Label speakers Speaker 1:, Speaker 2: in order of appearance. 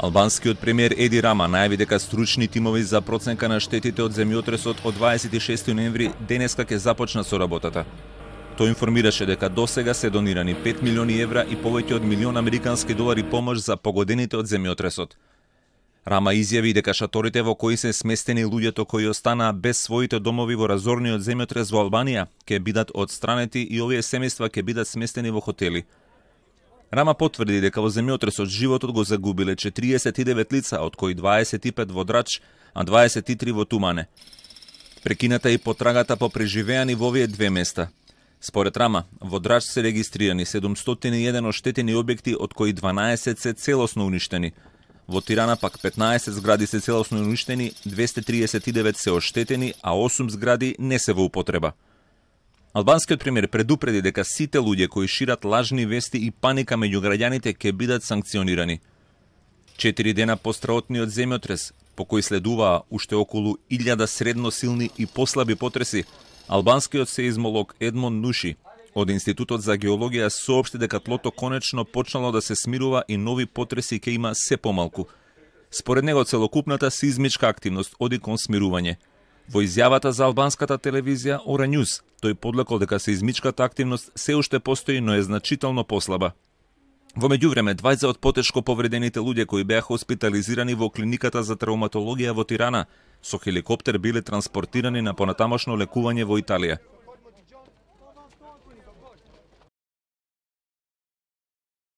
Speaker 1: Албанскиот премиер Еди Рама најави дека стручни тимови за проценка на штетите од земјотресот од 26 ноември денеска ќе започнат со работата. Тој информираше дека досега се донирани 5 милиони евра и повеќе од милион американски долари помош за погодените од земјотресот. Рама изјави дека шаторите во кои се сместени луѓето кои останаа без своите домови во разорниот земјотрес во Албанија ќе бидат одстранети и овие семејства ќе бидат сместени во хотели – Рама потврди дека во земјотресот животот го загубиле 49 лица, од кои 25 во Драч, а 23 во Тумане. Прекината и потрагата по преживеани во овие две места. Според Рама, во Драч се регистрирани 701 оштетени објекти, од кои 12 се целосно уништени. Во Тирана пак 15 згради се целосно уништени, 239 се оштетени, а 8 згради не се во употреба. Албанскиот премиер предупреди дека сите луѓе кои шират лажни вести и паника меѓу граѓаните ќе бидат санкционирани. Четири дена по страотниот земјотрес, по кој следуваа уште околу 1000 средно силни и послаби потреси, албанскиот сеизмолог Едмон Нуши од Институтот за геологија соопшти дека тлото конечно почнало да се смирува и нови потреси ќе има се помалку. Според него целокупната сизмичка активност оди кон смирување – Во изјавата за албанската телевизија Ора News, тој подлекол дека сеизмичката активност се уште постои, но е значително послаба. Во меѓувреме, двајца од потешко повредените луѓе кои беа хоспитализирани во клиниката за травматологија во Тирана, со хеликоптер биле транспортирани на понатамошно лекување во Италија.